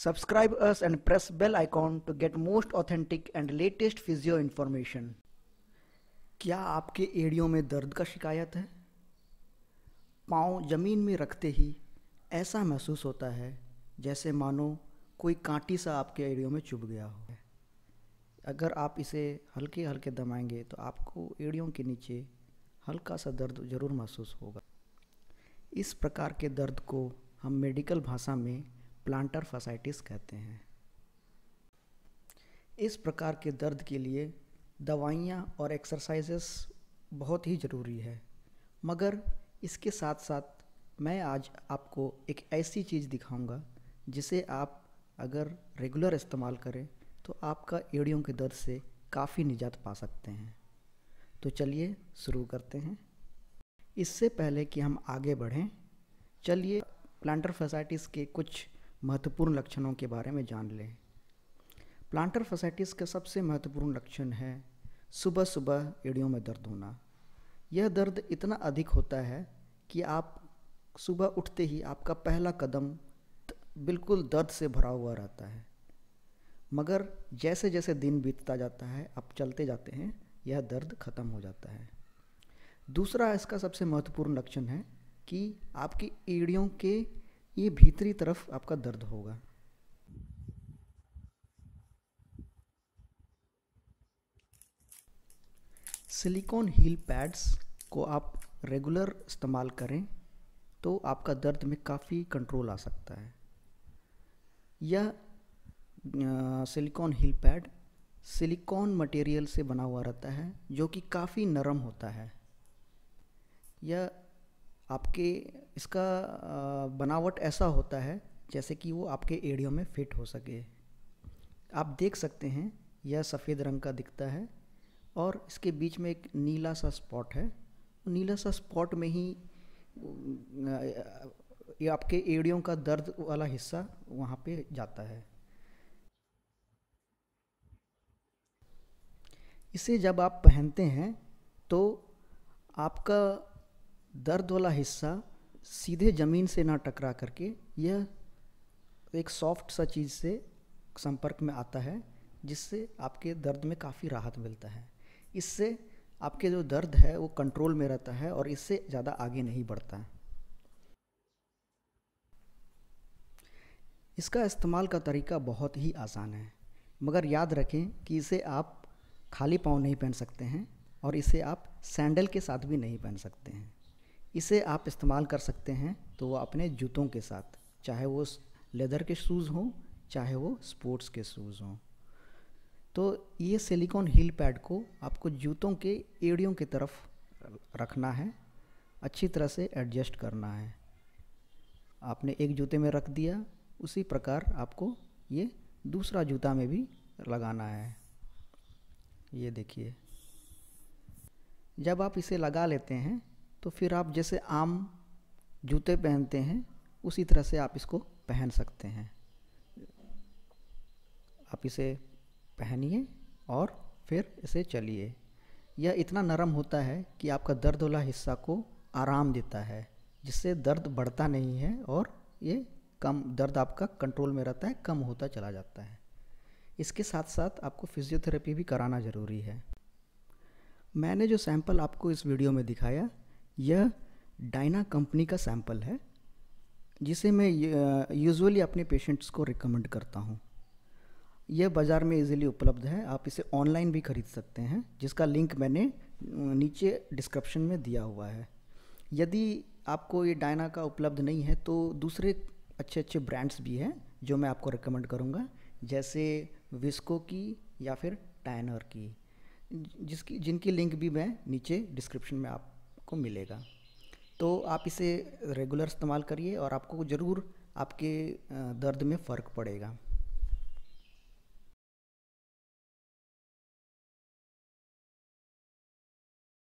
Subscribe us and press bell icon to get most authentic and latest physio information. क्या आपके एड़ियों में दर्द का शिकायत है? पाँव ज़मीन में रखते ही ऐसा महसूस होता है जैसे मानो कोई कांटी सा आपके एड़ियों में चुभ गया हो। अगर आप इसे हल्के हल्के दबाएँगे तो आपको एड़ियों के नीचे हल्का सा दर्द ज़रूर महसूस होगा। इस प्रकार के दर्द को हम मेडिकल भाषा में प्लांटर फासाइटिस कहते हैं। इस प्रकार के दर्द के लिए दवाइयाँ और एक्सरसाइजेस बहुत ही ज़रूरी है। मगर इसके साथ साथ मैं आज आपको एक ऐसी चीज़ दिखाऊँगा, जिसे आप अगर रेगुलर इस्तेमाल करें तो आपका एड़ियों के दर्द से काफ़ी निजात पा सकते हैं। तो चलिए शुरू करते हैं। इससे पहले कि हम आगे बढ़ें, चलिए प्लांटर फसाइटिस के कुछ महत्वपूर्ण लक्षणों के बारे में जान लें। प्लांटर फसाइटिस का सबसे महत्वपूर्ण लक्षण है सुबह सुबह एड़ियों में दर्द होना। यह दर्द इतना अधिक होता है कि आप सुबह उठते ही आपका पहला कदम बिल्कुल दर्द से भरा हुआ रहता है। मगर जैसे जैसे दिन बीतता जाता है, आप चलते जाते हैं, यह दर्द ख़त्म हो जाता है। दूसरा इसका सबसे महत्वपूर्ण लक्षण है कि आपकी एड़ियों के ये भीतरी तरफ़ आपका दर्द होगा। सिलिकॉन हील पैड्स को आप रेगुलर इस्तेमाल करें तो आपका दर्द में काफ़ी कंट्रोल आ सकता है। यह silicone heel pad silicone material से बना हुआ रहता है, जो कि काफ़ी नरम होता है। यह आपके इसका बनावट ऐसा होता है जैसे कि वो आपके एड़ियों में फिट हो सके। आप देख सकते हैं, यह सफ़ेद रंग का दिखता है और इसके बीच में एक नीला सा स्पॉट है। नीला सा स्पॉट में ही ये आपके एड़ियों का दर्द वाला हिस्सा वहाँ पे जाता है। इसे जब आप पहनते हैं तो आपका दर्द वाला हिस्सा सीधे ज़मीन से ना टकरा करके यह एक सॉफ्ट सा चीज़ से संपर्क में आता है, जिससे आपके दर्द में काफ़ी राहत मिलता है। इससे आपके जो दर्द है, वो कंट्रोल में रहता है और इससे ज़्यादा आगे नहीं बढ़ता है। इसका इस्तेमाल का तरीका बहुत ही आसान है, मगर याद रखें कि इसे आप खाली पाँव नहीं पहन सकते हैं और इसे आप सैंडल के साथ भी नहीं पहन सकते हैं। इसे आप इस्तेमाल कर सकते हैं तो वो अपने जूतों के साथ, चाहे वो लेदर के शूज़ हों, चाहे वो स्पोर्ट्स के शूज़ हों। तो ये सिलिकॉन हील पैड को आपको जूतों के एड़ियों की तरफ़ रखना है, अच्छी तरह से एडजस्ट करना है। आपने एक जूते में रख दिया, उसी प्रकार आपको ये दूसरा जूता में भी लगाना है। ये देखिए। जब आप इसे लगा लेते हैं तो फिर आप जैसे आम जूते पहनते हैं, उसी तरह से आप इसको पहन सकते हैं। आप इसे पहनिए और फिर इसे चलिए। यह इतना नरम होता है कि आपका दर्द वाला हिस्सा को आराम देता है, जिससे दर्द बढ़ता नहीं है और ये कम, दर्द आपका कंट्रोल में रहता है, कम होता चला जाता है। इसके साथ साथ आपको फिजियोथेरेपी भी कराना ज़रूरी है। मैंने जो सैंपल आपको इस वीडियो में दिखाया यह डायना कंपनी का सैंपल है, जिसे मैं यूजुअली अपने पेशेंट्स को रिकमेंड करता हूँ। यह बाज़ार में इजीली उपलब्ध है, आप इसे ऑनलाइन भी खरीद सकते हैं, जिसका लिंक मैंने नीचे डिस्क्रिप्शन में दिया हुआ है। यदि आपको ये डायना का उपलब्ध नहीं है तो दूसरे अच्छे अच्छे ब्रांड्स भी हैं, जो मैं आपको रिकमेंड करूँगा, जैसे विस्को की या फिर टाइनर की, जिसकी, जिनकी लिंक भी मैं नीचे डिस्क्रिप्शन में आप आपको मिलेगा। तो आप इसे रेगुलर इस्तेमाल करिए और आपको ज़रूर आपके दर्द में फ़र्क पड़ेगा।